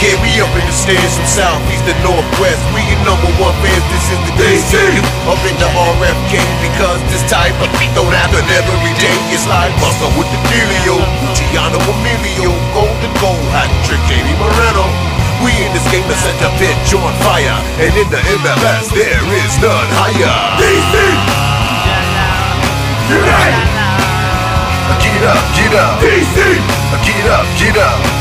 engineers from southeast to northwest. We your number one fans, this is the DC. Up in the RFK because this type of beat don't happen every day. It's like muscle with the dealio. Luciano Emilio, golden goal, hat trick, Jaime Moreno. We in this game to set the pitch on fire. And in the MLS, there is none higher. DC! Unite! Get up, get up. DC! Get up, get up.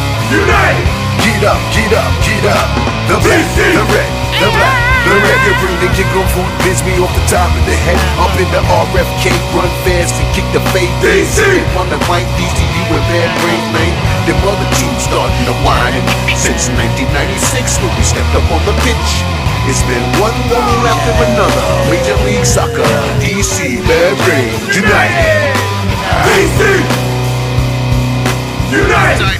Unite! Get up, get up, get up. The black, the red, the black, the red. The green and kick on foot bends me off the top of the head. Up in the RFK, run fast and kick the fade. DC! On the mic, DCU with bad brain, man. The mother team starting to whine. Since 1996 when we stepped up on the pitch. It's been one goal after another. Major League Soccer, DC, Bad Brain, United. DC! Unite!